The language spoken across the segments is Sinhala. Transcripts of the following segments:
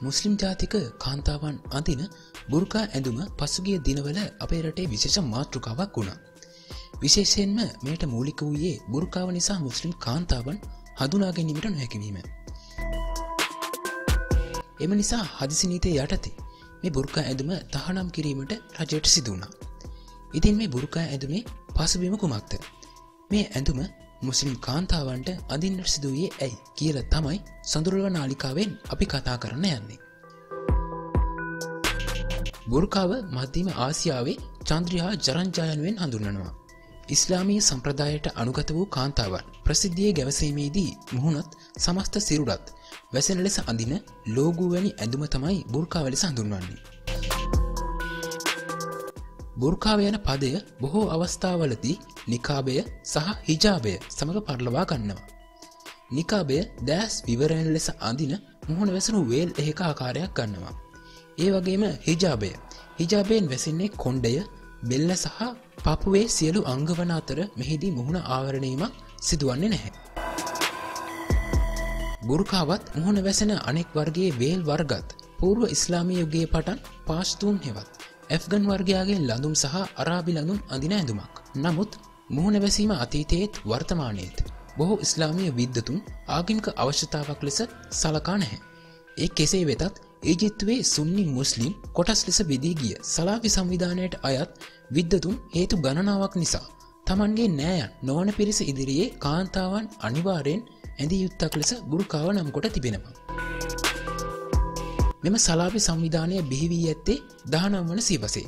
මුස්ලිම් ජාතික කාන්තාවන් අඳින බුර්කා ඇඳුම පසුගිය දිනවල අපේ රටේ විශේෂ මාතෘකාවක් වුණා. විශේෂයෙන්ම මේට මූලික වූයේ බුර්කාව නිසා මුස්ලිම් කාන්තාවන් හඳුනාගැනීමට නොහැකිවීම. එම නිසා හදිසිනීතය යටතේ මේ බුර්කා ඇඳුම තහනම් කිරීමට රජයට සිදුවනා. ඉතින් මේ බුර්කා ඇඳුමේ පසුබිම කුමක්ද. මේ ඇඳුම මුස්ලිම් කාන්තාවන්ට අදින්නට සිදුවයේ ඇයි කියල තමයි සඳුරව නාලිකාවෙන් අපි කතා කරන්න යන්නේ. බුර්කාව මධ්‍යම ආසියාවේ චන්ද්‍රහා ජරංජායනුවෙන් හඳුන්නනවා. ඉස්ලාමී සම්ප්‍රදායට අනුගත වූ කාන්තාවන් ප්‍රසිද්ධිය ගැවසීමේදී මුහුණත් සමස්ත සිරුඩත් වැසෙන ලෙස අඳින ලෝගුවැනි ඇඳුම තමයි බුර්කාව ලෙස හඳුන්වන්නේ. බුර්කාව යන පදය බොහෝ අවස්ථාවලදී නිකාබය සහ හිජාබය සමඟ පරලවා ගන්නවා. නිකාබය දෑස් විවරණ ලෙස අඳින මුහුණ වැසනු වේල් එහෙක ආකාරයක් ගන්නවා. ඒ වගේම හිජාබය හිජාබයෙන් වැසින්නේ කොන්්ඩය බෙල්ල සහ පපුවේ සියලු අංගවන අතර මෙහිදී මුහුණ ආවරණීමක් සිදුවන්නේ නැහැ. බුර්කාවත් මුහුණ වැසෙන අනෙක් වර්ගේ වේල් වර්ගත් පූර්ව ඉස්ලාමී යුගයේ පටන් පාස්තුූන් හෙවත්. ඇෆ්ගන් වර්ගයාගේ ලඳුම් සහ අරාබි ලඳුම් අඳින ඇඳුමක්. නමුත් මුහුණ වැසීම අතීතයේත් වර්තමානයේත් බොහෝ ඉස්ලාමය විද්ධතුන් ආගිමික අවශ්‍යතාවක් ලෙස සලකා නැහැ. ඒ කෙසේ වෙතත් ඒජිත්වේ සුන්නි මුස්ලිම් කොටස් ලෙස විදී ගිය සලාපි සංවිධානයට අයත් විද්ධතුන් හේතු ගණනාවක් නිසා තමන්ගේ නෑයන් නොවන පිරිස ඉදිරියේ කාන්තාවන් අනිවාරයෙන් ඇඳි යුත්තක් ලෙස බුරුකාව නම් කොට තිබෙනවා. මෙම සලාපි සංවිධානය බිහිවී ඇත්තේ දානම් වන සීවසේ.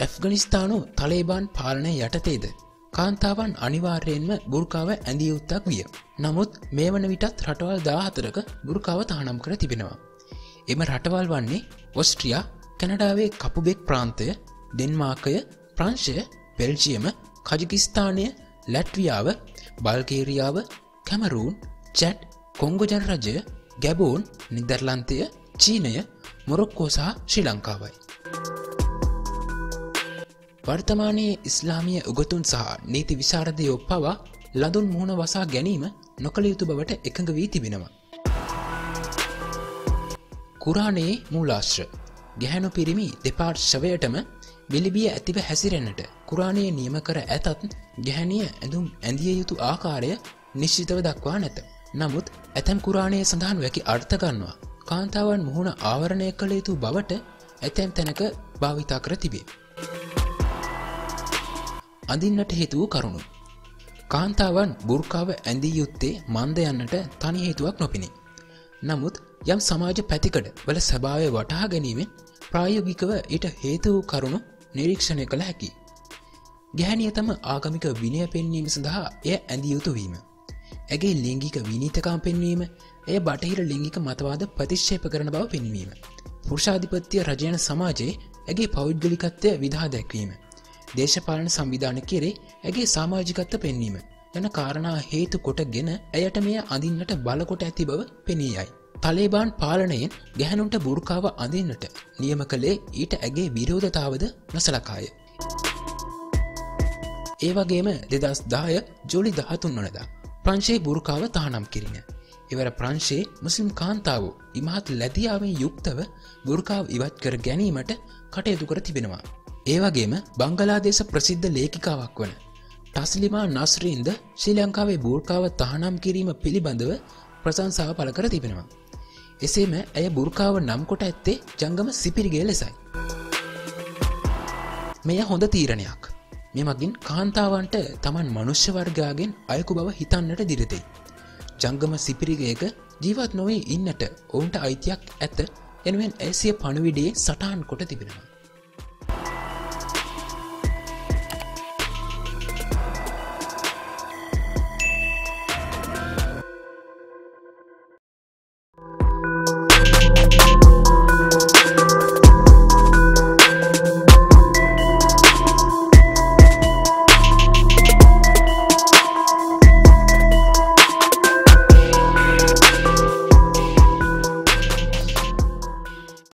ඇෆ්ගනිස්ථානු තලේබාන් පාලනය යටතේද. කාන්තාවන් අනිවාර්යෙන්ම බුර්කාව ඇඳියයුත්තක් විය. නමුත් මේ වන විටත් රටවල් දාහතරක බුර්කාව තහනම් කර තිබෙනවා. එම රටවල් වන්නේ ඔස්ට්‍රියා කැනඩාවේ කපුබෙක් ප්‍රාන්තය ඩෙන්මාකය ප්‍රංශය බෙල්ජියම කජිකිස්ථානය ලැට්වියාව බල්ගේරියාව කැමරූන් චැට් කොංගොජන් රජය ගැබෝන් නිදර්ලන්තය චීනය මොරොක්කෝ සහ ශ්‍රී ලංකාවයි. වර්තමානයේ ඉස්ලාමිය උගතුන් සහ නීති විශාරදයෝ පවා ලඳුන් මුහුණ වසා ගැනීම නොකළ යුතු බවට එකඟ වී තිබෙනවා. කුරාණයේ මූලාශ්‍ර ගැහැණු පිරිමි දෙපාට් ශවයටම විලිබිය ඇතිව හැසිරෙන්න්නට කුරාණයේ නියම කර ඇතත් ගැහැනිය ඇඳුම් ඇඳිය යුතු ආකාරය නිශ්චිතව දක්වා නැත. නමුත් ඇතැම් කුරාණයේ සඳහන් වැකි අර්ථගන්නවා කාන්තාවන් මුහුණ ආවරණය කළ යුතු බවට ඇතැම් තැනක භාවිතා කර තිබේ. අඳින්නට හේතුව කරුණු. කාන්තාවන් බුර්කාව ඇඳී යුත්තේ මන්ද යන්නට තනි හේතුවක් නොපිණි. නමුත් යම් සමාජ පැතිකඩ වල සභාවය වටහා ගැනීමෙන් ප්‍රායෝගිකව ඊට හේතු වූ කරුණු නිරීක්ෂණය කළ හැකි. ගැහැනිය තම ආගමික විනය පෙන්වීම සඳහා එය ඇඳිය යුතුවීම. ඇගේ ලිංගික විනීතකාම් පෙන්වීම එය බටහිර ලිංගික මතවාද ප්‍රතිශ්ෂේප කරන බව පෙන්වීම. පුරුෂාධිපත්තිය රජයන සමාජයේ ඇගේ පෞද්ගලිකත්වය විදහා දැක්වීම. දේශපාලන සංවිධාන කෙරේ ඇගේ සාමාජිකත්ව පෙන්වීම යන කාරණා හේතු කොට ගෙන ඇයට මෙය අඳින්නට බලකොට ඇති බව පෙනීයයි. තලේබාන් පාලනයෙන් ගැහැනුන්ට බුර්කාව අඳන්නට නියම කළේ ඊට ඇගේ විරෝධතාවද නොසලකාය. ඒවගේම දෙදස් දාය ජොලි දහතුන් වනදා ප්‍රංශයේ බුරුකාව තහනම් කිරින. එවර ප්‍රංශයේ මුස්ලිම් කාන්තාව ඉමහත් ලැදියාවෙන් යුක්තව බුරුකාව ඉවත් කර ගැනීමට කටයුතු කර තිබෙනවා. ඒවගේම බංගලාදේශ ප්‍රසිද්ධ ලේකිකාවක් වන. ටස්ලිමා නස්රීන්ද ශ්‍රී ලංකාවේ බූර්කාව තහනම් කිරීම පිළිබඳව ප්‍රසංසාව පල කර තිබෙනවා. එසේම ඇය බුර්කාව නම් කොට ඇත්තේ ජංගම සිපිරිගේ ලෙසයි. මෙය හොඳ තීරණයක්. මෙමගින් කාන්තාවන්ට තමන් මනුෂ්‍ය වර්ගාගෙන් අයකු බව හිතන්නට දිරිතෙයි. ජංගම සිපිරිගේක ජීවත් නොවේ ඉන්නට ඔවුන්ට අයිතියක් ඇත එනුවෙන් ඇසිය පණවිඩේ සටහන් කොට තිබෙනවා.